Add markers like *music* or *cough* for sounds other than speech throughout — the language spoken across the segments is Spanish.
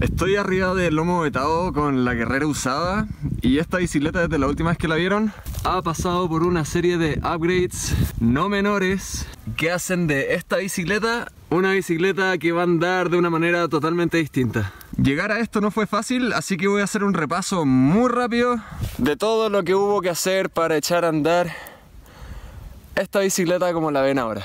Estoy arriba del lomo vetado con la guerrera usada y esta bicicleta desde la última vez que la vieron ha pasado por una serie de upgrades no menores que hacen de esta bicicleta una bicicleta que va a andar de una manera totalmente distinta. Llegar a esto no fue fácil, así que voy a hacer un repaso muy rápido de todo lo que hubo que hacer para echar a andar esta bicicleta como la ven ahora.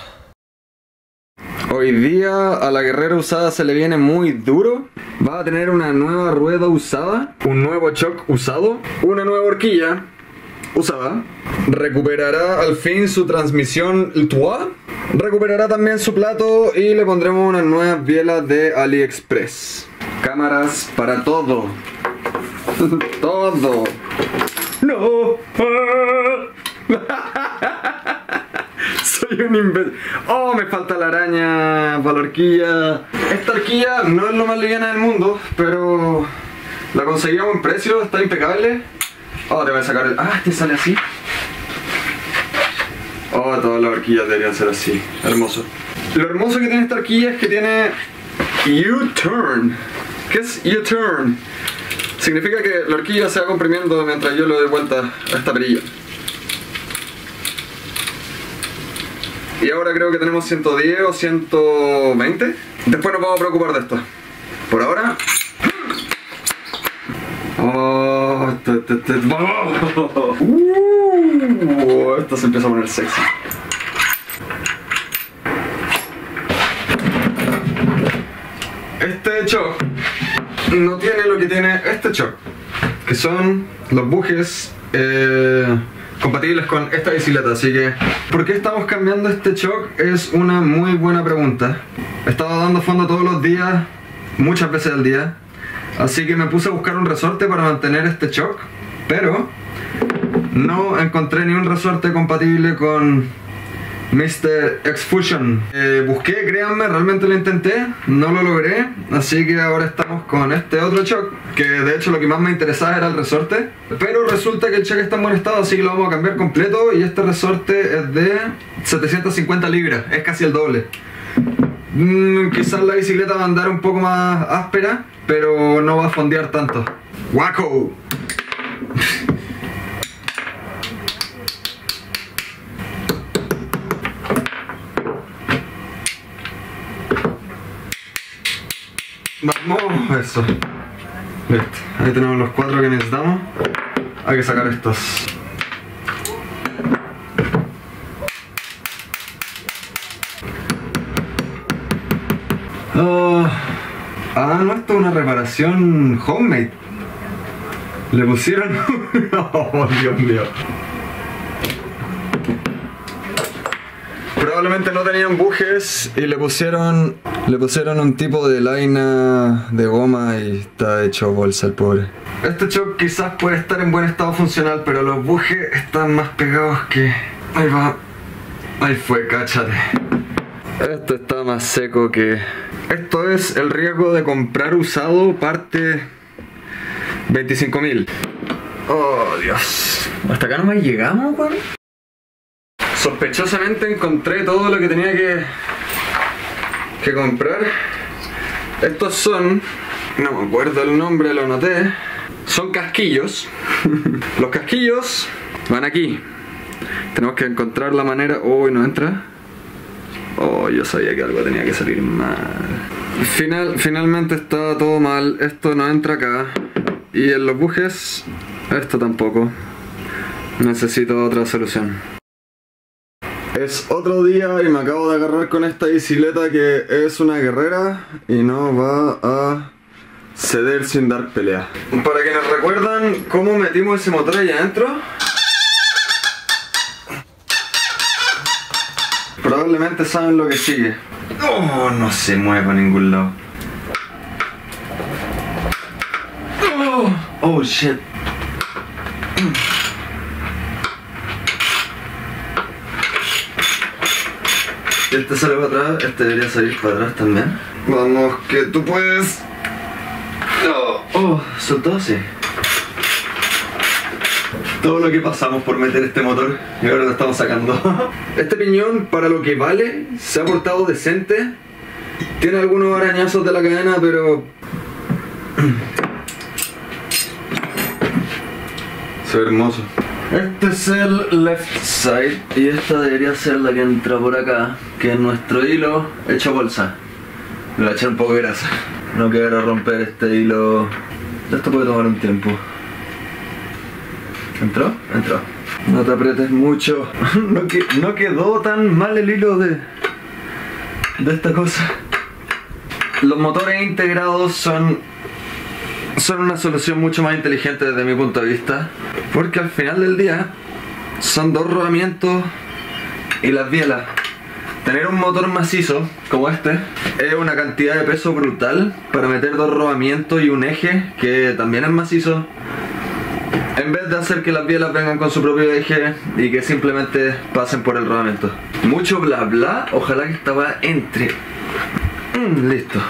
Hoy día a la guerrera usada se le viene muy duro. Va a tener una nueva rueda usada, un nuevo shock usado, una nueva horquilla usada. Recuperará al fin su transmisión Toit. Recuperará también su plato y le pondremos unas nuevas bielas de AliExpress. Cámaras para todo. *laughs* todo. No. *laughs* *laughs* Oh, me falta la araña para la horquilla. Esta horquilla no es lo más liviana del mundo, pero la conseguí a buen precio, está impecable. Oh, te voy a sacar el. Ah, este sale así. Oh, todas las horquillas deberían ser así. Hermoso. Lo hermoso que tiene esta horquilla es que tiene U-turn. ¿Qué es U-turn? Significa que la horquilla se va comprimiendo mientras yo le doy vuelta a esta perilla. Y ahora creo que tenemos 110 o 120. Después nos vamos a preocupar de esto. Por ahora. Oh, te, te, te, oh. Uh, esto se empieza a poner sexy. Este shock no tiene lo que tiene este shock, que son los bujes. Eh, compatibles con esta bicicleta, así que ¿por qué estamos cambiando este shock? Es una muy buena pregunta. Estaba dando fondo todos los días, muchas veces al día, así que me puse a buscar un resorte para mantener este shock, pero no encontré ni un resorte compatible con Mr. X-Fusion. Eh, busqué, créanme, realmente lo intenté, no lo logré, así que ahora estamos con este otro shock, que de hecho lo que más me interesaba era el resorte, pero resulta que el shock está en buen estado, así que lo vamos a cambiar completo y este resorte es de 750 libras, es casi el doble. Mm, quizás la bicicleta va a andar un poco más áspera, pero no va a fondear tanto. ¡Waco! Vamos, eso. Listo. Ahí tenemos los cuatro que necesitamos. Hay que sacar estos. Oh. Ah, no, esto es una reparación homemade. Le pusieron... *laughs* oh, Dios mío. Probablemente no tenían bujes y le pusieron le pusieron un tipo de laina de goma y está hecho bolsa el pobre. Este shock quizás puede estar en buen estado funcional, pero los bujes están más pegados que... Ahí va. Ahí fue, cáchate. Esto está más seco que... Esto es el riesgo de comprar usado parte 25.000. Oh, Dios. ¿Hasta acá no me llegamos, weón? Sospechosamente encontré todo lo que tenía que que comprar. Estos son, no me acuerdo el nombre, lo noté. Son casquillos. *laughs* Los casquillos van aquí. Tenemos que encontrar la manera. Uy, no entra. Oh, yo sabía que algo tenía que salir mal. Final, finalmente está todo mal. Esto no entra acá. Y en los bujes, esto tampoco. Necesito otra solución. Es otro día y me acabo de agarrar con esta bicicleta que es una guerrera y no va a ceder sin dar pelea. Para quienes recuerdan cómo metimos ese motor allá adentro, probablemente saben lo que sigue. Oh, no se mueve a ningún lado. Oh, oh shit. Este sale para atrás, este debería salir para atrás también. Vamos, que tú puedes. Oh, oh soltó así. Todo lo que pasamos por meter este motor y ahora lo estamos sacando. *laughs* Este piñón, para lo que vale, se ha portado decente. Tiene algunos arañazos de la cadena, pero *clears throat* Se ve hermoso. Este es el left side y esta debería ser la que entra por acá, que es nuestro hilo hecho bolsa. Le voy a echar un poco de grasa. No quiero romper este hilo. Esto puede tomar un tiempo. ¿Entró? Entró. No te aprietes mucho. *laughs* No, no quedó tan mal el hilo de, de esta cosa. Los motores integrados son, son una solución mucho más inteligente desde mi punto de vista. Porque al final del día son dos rodamientos y las bielas. Tener un motor macizo como este es una cantidad de peso brutal para meter dos rodamientos y un eje que también es macizo en vez de hacer que las bielas vengan con su propio eje y que simplemente pasen por el rodamiento. Mucho bla bla, ojalá que estaba entre. Mm, listo.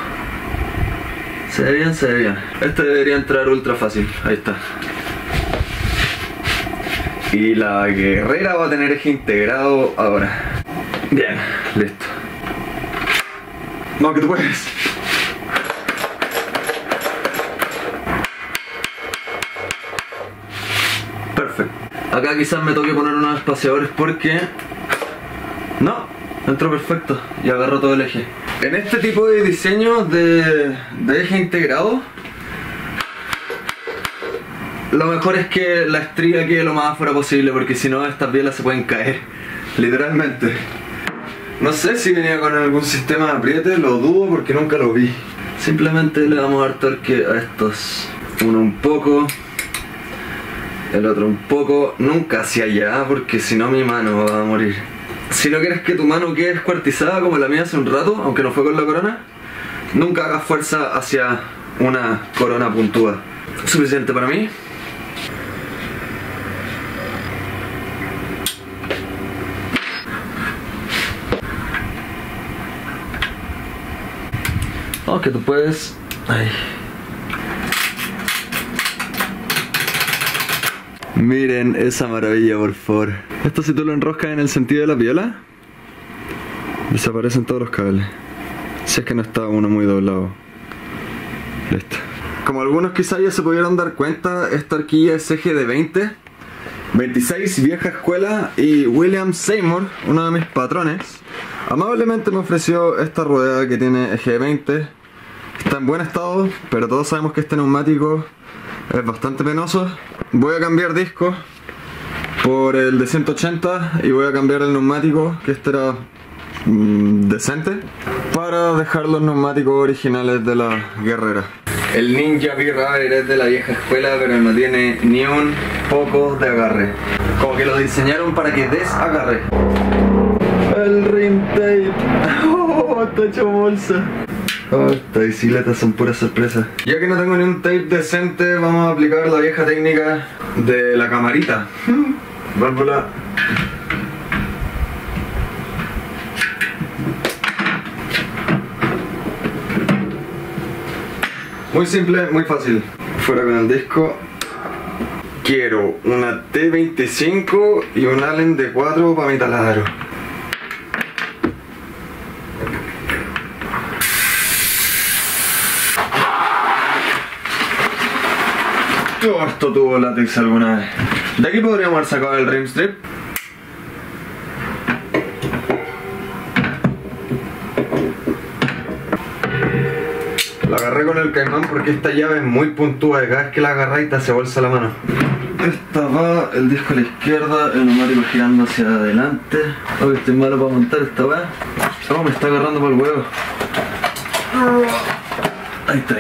Se ve bien, se ve bien. Este debería entrar ultra fácil, ahí está. Y la guerrera va a tener eje integrado ahora. Bien, listo. No, que tú puedes. Perfecto. Acá quizás me toque poner unos espaciadores porque... No, entró perfecto y agarró todo el eje. En este tipo de diseño de, de eje integrado, lo mejor es que la estría quede lo más afuera posible porque si no estas bielas se pueden caer, literalmente. No sé si venía con algún sistema de apriete, lo dudo porque nunca lo vi. Simplemente le vamos a dar torque a estos. Uno un poco, el otro un poco, nunca hacia allá porque si no mi mano va a morir. Si no quieres que tu mano quede descuartizada como la mía hace un rato, aunque no fue con la corona, nunca hagas fuerza hacia una corona puntúa. Suficiente para mí. Que tú puedes... Ay. Miren esa maravilla, por favor. Esto si tú lo enroscas en el sentido de la viola, desaparecen todos los cables. Si es que no está uno muy doblado. Listo. Como algunos quizás ya se pudieron dar cuenta, esta horquilla es eje de 20. 26 vieja escuela y William Seymour, uno de mis patrones, amablemente me ofreció esta rueda que tiene eje de 20. Está en buen estado, pero todos sabemos que este neumático es bastante penoso. Voy a cambiar disco por el de 180 y voy a cambiar el neumático, que este era mm, decente, para dejar los neumáticos originales de la guerrera. El Ninja B-Rider es de la vieja escuela, pero no tiene ni un poco de agarre. Como que lo diseñaron para que desagarre. El rim tape. *laughs* Oh, está hecho bolsa. Oh, estas bicicletas son pura sorpresa. Ya que no tengo ni un tape decente, vamos a aplicar la vieja técnica de la camarita. Válvula. Muy simple, muy fácil. Fuera con el disco. Quiero una T25 y un Allen de 4 para mi taladro. Esto tuvo látex alguna vez. De aquí podríamos haber sacado el rim strip. La agarré con el caimán porque esta llave es muy puntúa cada vez que la agarráis te hace bolsa la mano. Esta va, el disco a la izquierda, el neumático girando hacia adelante. Oh, estoy malo para montar esta weá. Oh, me está agarrando por el huevo. Ahí está.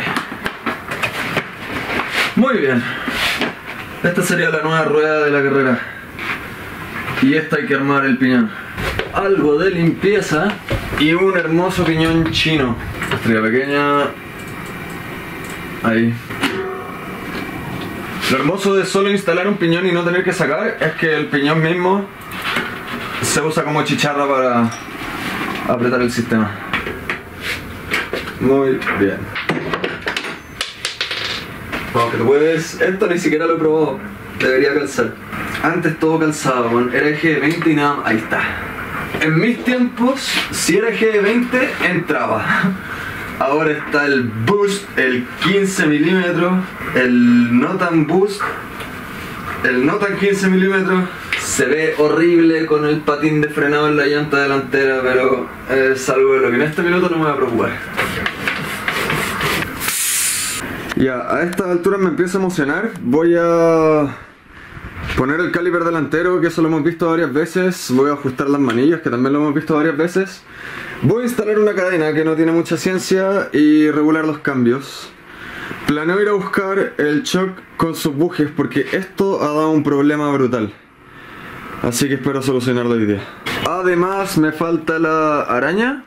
Muy bien. Esta sería la nueva rueda de la carrera. Y esta hay que armar el piñón. Algo de limpieza y un hermoso piñón chino. Estrella pequeña. Ahí. Lo hermoso de solo instalar un piñón y no tener que sacar es que el piñón mismo se usa como chicharra para apretar el sistema. Muy bien. Esto ni siquiera lo he probado. Debería calzar. Antes todo calzaba, bueno, era eje de 20 y nada más. Ahí está. En mis tiempos, si era eje de 20, entraba. Ahora está el boost, el 15 milímetros, el no tan boost, el no tan 15 milímetros. Se ve horrible con el patín de frenado en la llanta delantera, pero es algo de lo que en este minuto no me va a preocupar. Ya, a esta altura me empiezo a emocionar. Voy a poner el caliper delantero, que eso lo hemos visto varias veces. Voy a ajustar las manillas, que también lo hemos visto varias veces. Voy a instalar una cadena que no tiene mucha ciencia y regular los cambios. Planeo ir a buscar el shock con sus bujes porque esto ha dado un problema brutal. Así que espero solucionarlo hoy día. Además me falta la araña,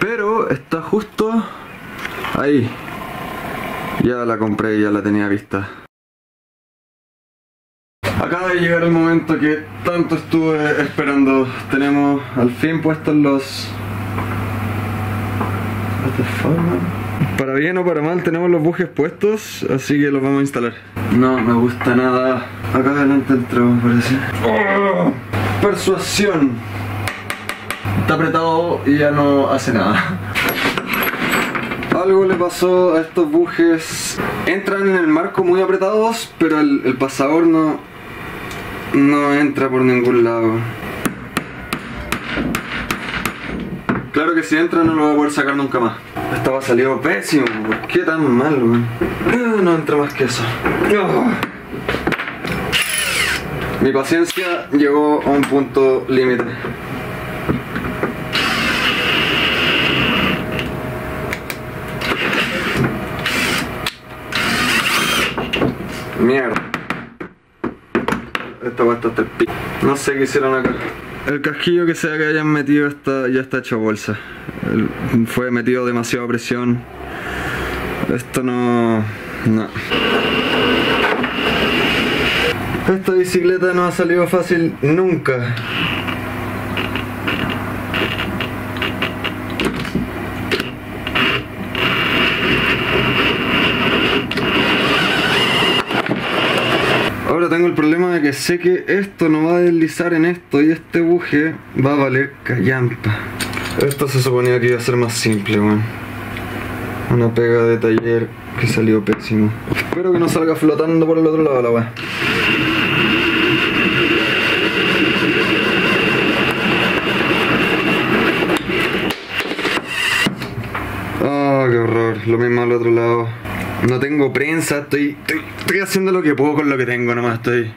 pero está justo ahí. Ya la compré, ya la tenía vista. Acaba de llegar el momento que tanto estuve esperando. Tenemos al fin puestos los... Para bien o para mal tenemos los bujes puestos, así que los vamos a instalar. No me gusta nada. Acá adelante entramos, parece. ¡Oh! Persuasión. Está apretado y ya no hace nada. Algo le pasó a estos bujes. Entran en el marco muy apretados, pero el, pasador no, no entra por ningún lado. Claro que si entra no lo voy a poder sacar nunca más. Estaba salido pésimo, ¿por qué tan mal, weón? Ah, No entra más que eso. Ah. Mi paciencia llegó a un punto límite. Mierda. Esta va hasta el pico. No sé qué hicieron acá. El casquillo que sea que hayan metido está, ya está hecho bolsa. Fue metido demasiada presión. Esto no. No. Esta bicicleta no ha salido fácil nunca. Ahora tengo el problema de que sé que esto no va a deslizar en esto y este buje va a valer callampa. Esto se suponía que iba a ser más simple, weón. Una pega de taller que salió pésimo. Espero que no salga flotando por el otro lado la weá. Oh, qué horror. Lo mismo al otro lado. No tengo prensa, estoy, estoy, haciendo lo que puedo con lo que tengo, nomás estoy.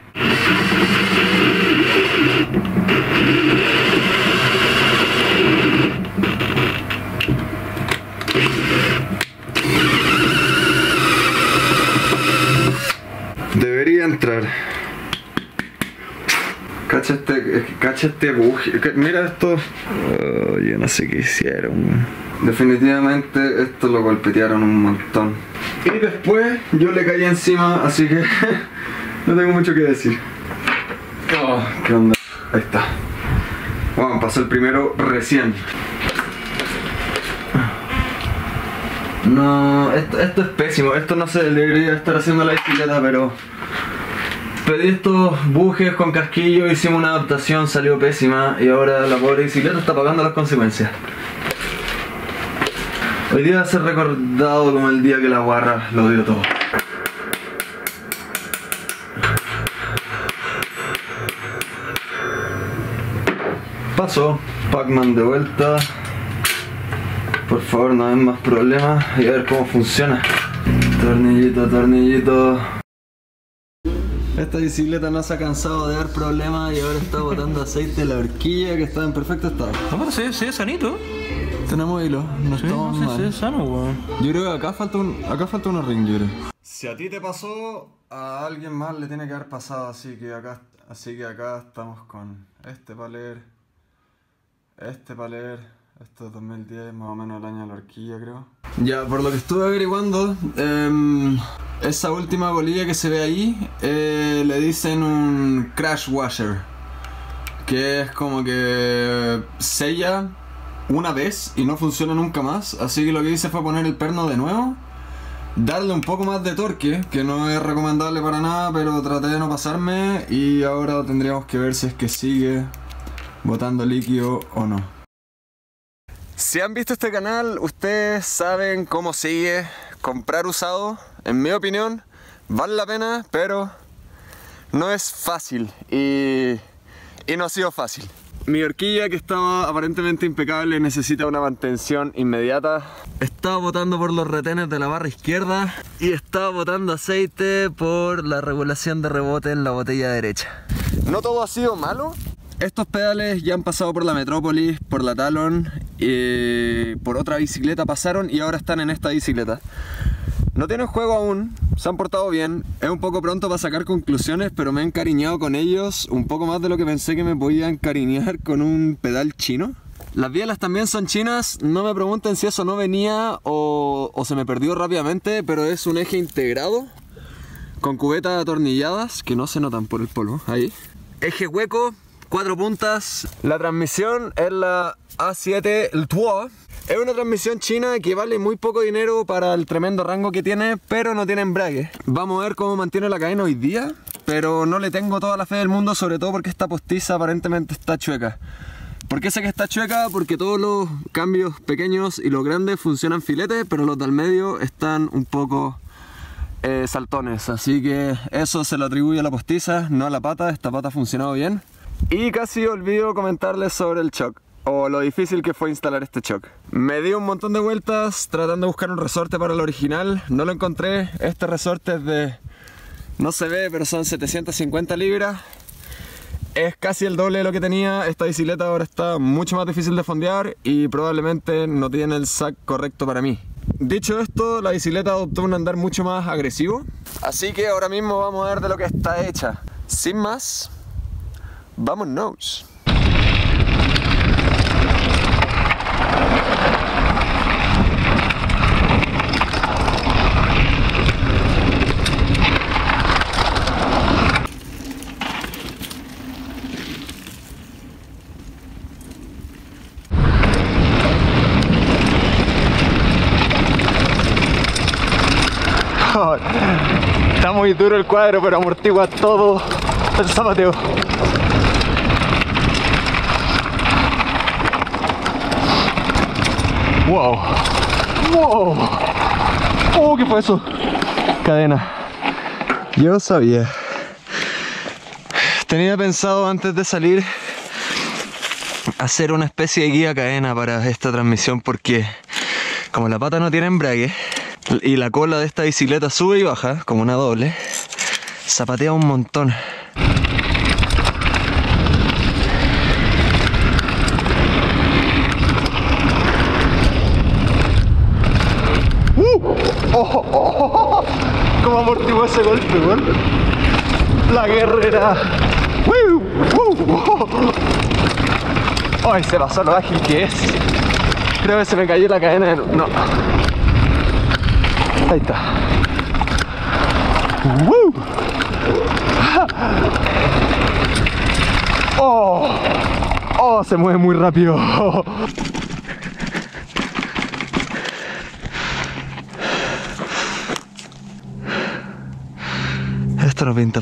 Cacha este, cacha este buje. Mira esto. Oh, yo no sé qué hicieron. weón. Definitivamente esto lo golpetearon un montón. Y después yo le caí encima, así que *laughs* no tengo mucho que decir. Oh, ¿Qué onda? Ahí está. Bueno, pasó el primero recién. No, esto, esto es pésimo. Esto no se debería estar haciendo la bicicleta, pero pedí estos bujes con casquillo, hicimos una adaptación, salió pésima y ahora la pobre bicicleta está pagando las consecuencias. Hoy día va a ser recordado como el día que la guarra lo dio todo. Pasó, Pac-Man de vuelta. Por favor, no hay más problemas y a ver cómo funciona. Tornillito, tornillito. Esta bicicleta no se ha cansado de dar problemas y ahora está botando *laughs* aceite de la horquilla que está en perfecto estado. No, pero se, se ve sanito. Tenemos hilo, no Sí, estamos no, se, mal. se ve sano, weón. Yo creo que acá falta un, acá falta una ring, yo creo. Si a ti te pasó, a alguien más le tiene que haber pasado, así que acá, así que acá estamos con este para leer, este para leer, esto es 2010, más o menos el año de la horquilla, creo. Ya, por lo que estuve averiguando, em, esa última bolilla que se ve ahí, eh, le dicen un crash washer, que es como que sella una vez y no funciona nunca más. Así que lo que hice fue poner el perno de nuevo, darle un poco más de torque, que no es recomendable para nada, pero traté de no pasarme y ahora tendríamos que ver si es que sigue botando líquido o no. Si han visto este canal, ustedes saben cómo sigue comprar usado. En mi opinión, vale la pena, pero no es fácil y, y no ha sido fácil. Mi horquilla que estaba aparentemente impecable necesita una mantención inmediata. Estaba botando por los retenes de la barra izquierda y estaba botando aceite por la regulación de rebote en la botella derecha. No todo ha sido malo. Estos pedales ya han pasado por la Metrópolis, por la Talon, y por otra bicicleta pasaron y ahora están en esta bicicleta. No tienen juego aún, se han portado bien, es un poco pronto para sacar conclusiones, pero me he encariñado con ellos un poco más de lo que pensé que me podía encariñar con un pedal chino. Las bielas también son chinas, no me pregunten si eso no venía o, o se me perdió rápidamente, pero es un eje integrado con cubetas atornilladas que no se notan por el polvo, ahí. Eje hueco, cuatro puntas. La transmisión es la A7 el Tuo. Es una transmisión china que vale muy poco dinero para el tremendo rango que tiene, pero no tiene embrague. Vamos a ver cómo mantiene la cadena hoy día, pero no le tengo toda la fe del mundo, sobre todo porque esta postiza aparentemente está chueca. ¿Por qué sé que está chueca? Porque todos los cambios pequeños y los grandes funcionan filetes, pero los del medio están un poco eh, saltones. Así que eso se lo atribuye a la postiza, no a la pata. Esta pata ha funcionado bien. Y casi olvido comentarles sobre el shock o lo difícil que fue instalar este shock. Me di un montón de vueltas tratando de buscar un resorte para el original, no lo encontré. Este resorte es de, no se ve, pero son 750 libras. Es casi el doble de lo que tenía. Esta bicicleta ahora está mucho más difícil de fondear y probablemente no tiene el sac correcto para mí. Dicho esto, la bicicleta adoptó un andar mucho más agresivo. Así que ahora mismo vamos a ver de lo que está hecha. Sin más, vámonos. Está muy duro el cuadro, pero amortigua todo el zapateo. Wow. Wow. Oh, ¿qué fue eso? Cadena. Yo sabía. Tenía pensado antes de salir hacer una especie de guía cadena para esta transmisión porque como la pata no tiene embrague y la cola de esta bicicleta sube y baja como una doble, zapatea un montón. Oh, *laughs* ¿Cómo amortiguó ese golpe, weón? La guerrera. ¡Woo! ¡Woo! ¡Ay, se pasó lo ágil que es! Creo que se me cayó la cadena de... No. Ahí está. ¡Woo! *laughs* ¡Oh! ¡Oh! Se mueve muy rápido. *laughs* pinta.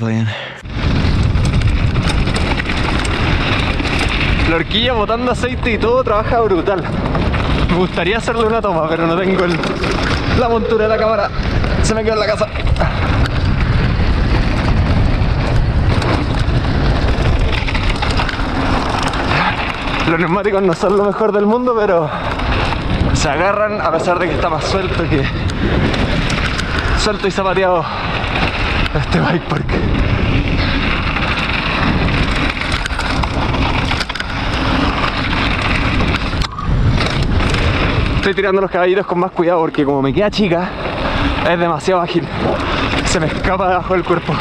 La horquilla botando aceite y todo trabaja brutal. Me gustaría hacerle una toma, pero no tengo la montura de la cámara. Se me quedó en la casa. Los neumáticos no son lo mejor del mundo, pero se agarran a pesar de que está más suelto que suelto y zapateado este bike park. Estoy tirando los caballitos con más cuidado porque como me queda chica, es demasiado ágil. Se me escapa debajo del cuerpo.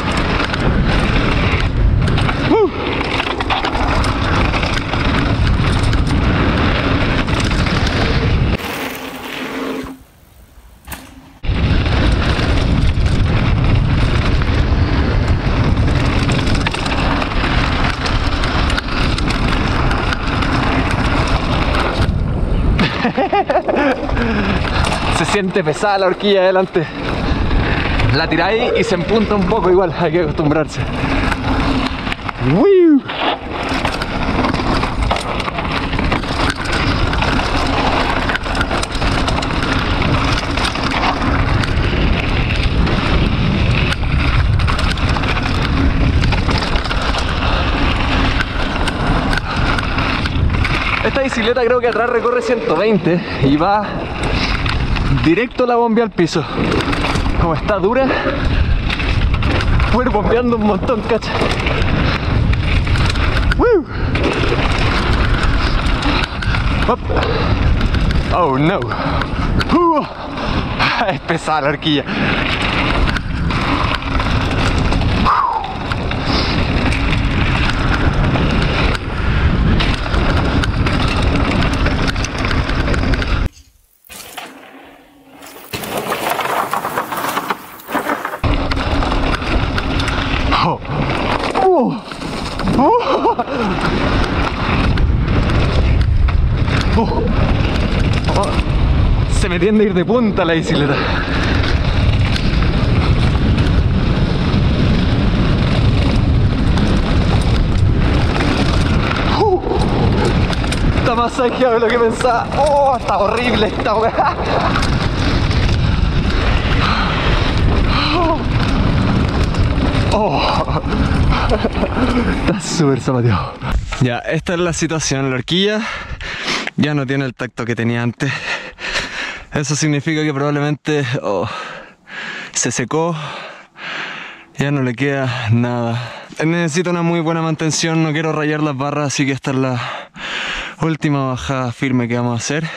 siente pesada la horquilla adelante. La tiráis y se empunta un poco igual, hay que acostumbrarse. Esta bicicleta creo que atrás recorre 120 y va directo la bombea al piso. Como está dura, voy bombeando un montón, cacha. ¡Woo! Hop. Oh no. Uh. *laughs* Es pesada la horquilla. Oh. Oh. Oh. Oh. Oh. Tiende a ir de punta la bicicleta. Uh. Está más saqueado de lo que pensaba. Oh, está horrible esta weá. Oh. Está súper zapateado. Ya, esta es la situación. La horquilla ya no tiene el tacto que tenía antes. Eso significa que probablemente oh, se secó. Ya no le queda nada. Necesito una muy buena mantención. No quiero rayar las barras, así que esta es la última bajada firme que vamos a hacer.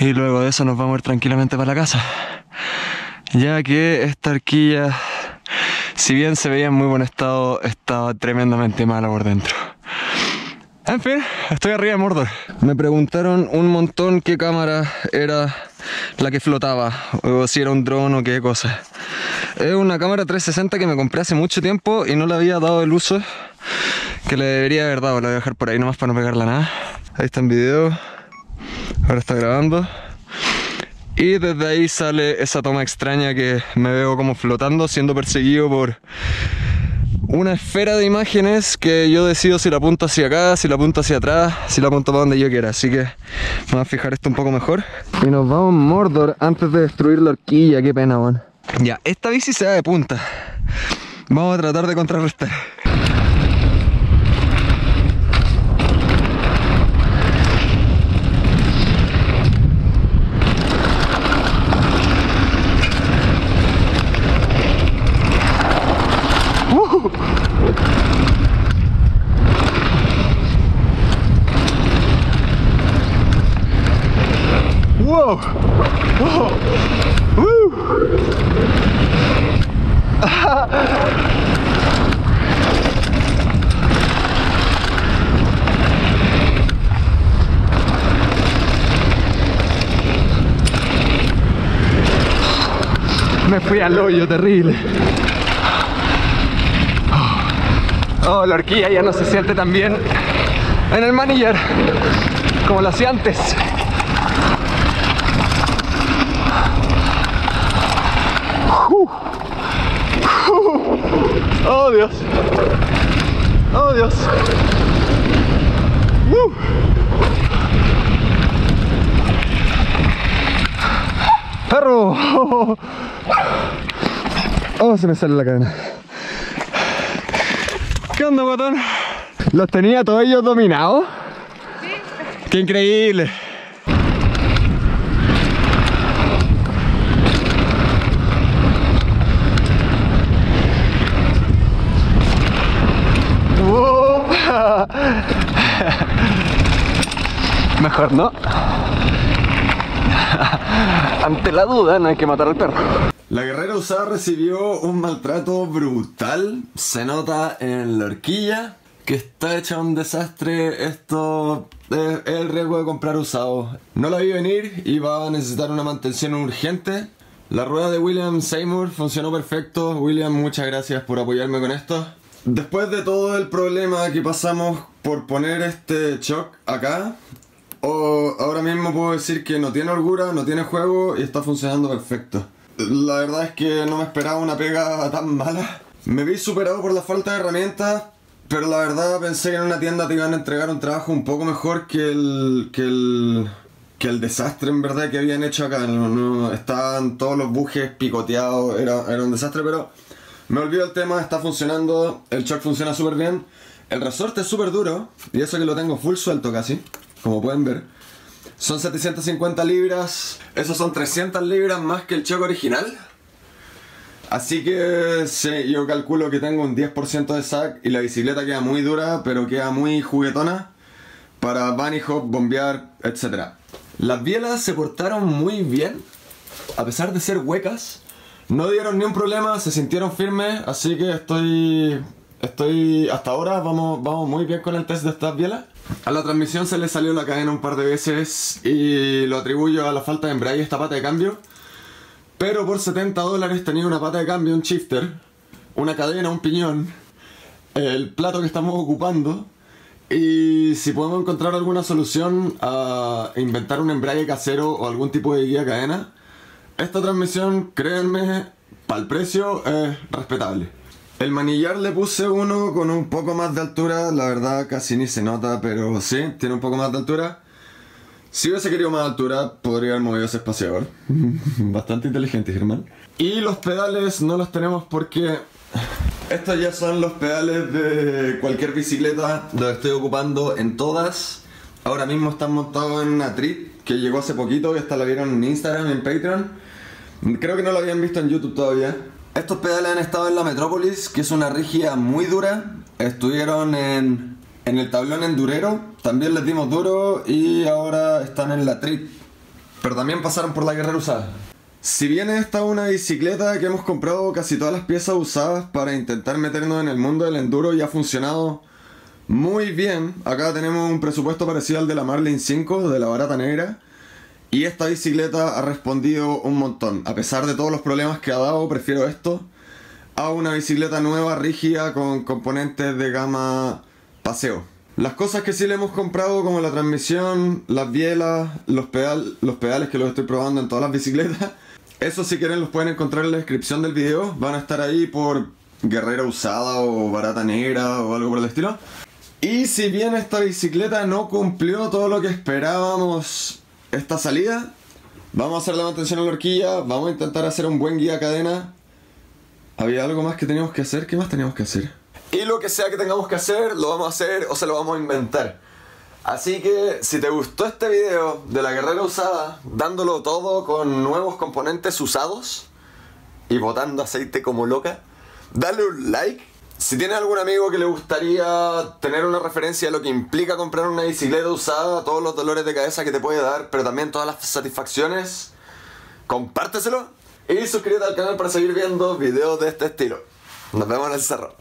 Y luego de eso nos vamos a ir tranquilamente para la casa. Ya que esta horquilla si bien se veía en muy buen estado, estaba tremendamente mala por dentro. En fin, estoy arriba de Mordor. Me preguntaron un montón qué cámara era la que flotaba, o si era un dron o qué cosa. Es una cámara 360 que me compré hace mucho tiempo y no le había dado el uso que le debería haber dado. La voy a dejar por ahí nomás para no pegarla nada. Ahí está en video. Ahora está grabando. Y desde ahí sale esa toma extraña que me veo como flotando, siendo perseguido por una esfera de imágenes que yo decido si la apunto hacia acá, si la apunto hacia atrás, si la apunto para donde yo quiera. Así que vamos a fijar esto un poco mejor. Y nos vamos a Mordor antes de destruir la horquilla, qué pena, weón. Ya, esta bici se da de punta. Vamos a tratar de contrarrestar. Me fui al hoyo terrible. Oh, la horquilla ya no se siente tan bien en el manillar como lo hacía antes. Oh Dios. Oh Dios. Uh. Perro. *laughs* Oh, se me sale la cadena. ¿Qué onda, guatón? ¿Los tenía todos ellos dominados? Sí. ¡Qué increíble! Wow. Mejor no. *laughs* Ante la duda no hay que matar al perro. La guerrera usada recibió un maltrato brutal. Se nota en la horquilla que está hecha un desastre. Esto es el riesgo de comprar usado. No la vi venir y va a necesitar una mantención urgente. La rueda de William Seymour funcionó perfecto. William, muchas gracias por apoyarme con esto. Después de todo el problema que pasamos por poner este shock acá, ahora mismo puedo decir que no tiene holgura, no tiene juego y está funcionando perfecto. La verdad es que no me esperaba una pega tan mala. Me vi superado por la falta de herramientas, pero la verdad pensé que en una tienda te iban a entregar un trabajo un poco mejor que el. que el. que el desastre en verdad que habían hecho acá. No, no, estaban todos los bujes picoteados, era, era un desastre, pero me olvido el tema, está funcionando, el shock funciona súper bien. El resorte es súper duro, y eso que lo tengo full suelto casi. Como pueden ver. Son 750 libras, esos son 300 libras más que el choque original. Así que sí, yo calculo que tengo un 10% de sac y la bicicleta queda muy dura, pero queda muy juguetona para bunny hop, bombear, etc. Las bielas se portaron muy bien, a pesar de ser huecas. No dieron ni un problema, se sintieron firmes, así que estoy... Estoy... Hasta ahora vamos, vamos muy bien con el test de estas bielas. A la transmisión se le salió la cadena un par de veces y lo atribuyo a la falta de embrague esta pata de cambio. Pero por 70 dólares tenía una pata de cambio, un shifter, una cadena, un piñón, el plato que estamos ocupando. Y si podemos encontrar alguna solución a inventar un embrague casero o algún tipo de guía cadena, esta transmisión, créanme, para el precio es respetable. El manillar le puse uno con un poco más de altura, la verdad casi ni se nota, pero sí, tiene un poco más de altura. Si hubiese querido más altura, podría haber movido ese espaciador. *laughs* Bastante inteligente, Germán. Y los pedales no los tenemos porque estos ya son los pedales de cualquier bicicleta. Los estoy ocupando en todas. Ahora mismo están montados en una Trip que llegó hace poquito, que hasta la vieron en Instagram, en Patreon. Creo que no lo habían visto en YouTube todavía. Estos pedales han estado en la Metrópolis, que es una rígida muy dura. Estuvieron en en el tablón endurero también les dimos duro y ahora están en la trip. Pero también pasaron por la guerrera usada. Si bien esta es una bicicleta que hemos comprado casi todas las piezas usadas para intentar meternos en el mundo del enduro y ha funcionado muy bien. Acá tenemos un presupuesto parecido al de la Marlin 5 de la barata negra. Y esta bicicleta ha respondido un montón. A pesar de todos los problemas que ha dado, prefiero esto a una bicicleta nueva, rígida, con componentes de gama paseo. Las cosas que sí le hemos comprado, como la transmisión, las bielas, los, pedal, los pedales que los estoy probando en todas las bicicletas, *laughs* eso si quieren los pueden encontrar en la descripción del video. Van a estar ahí por guerrera usada o barata negra o algo por el estilo. Y si bien esta bicicleta no cumplió todo lo que esperábamos esta salida, vamos a hacer la mantención en la horquilla, vamos a intentar hacer un buen guía cadena. ¿Había algo más que teníamos que hacer? ¿Qué más teníamos que hacer? Y lo que sea que tengamos que hacer, lo vamos a hacer o se lo vamos a inventar. Así que si te gustó este video de la guerrera usada, dándolo todo con nuevos componentes usados y botando aceite como loca, dale un like. Si tienes algún amigo que le gustaría tener una referencia de lo que implica comprar una bicicleta usada, todos los dolores de cabeza que te puede dar, pero también todas las satisfacciones, compárteselo y suscríbete al canal para seguir viendo videos de este estilo. Nos vemos en el cerro.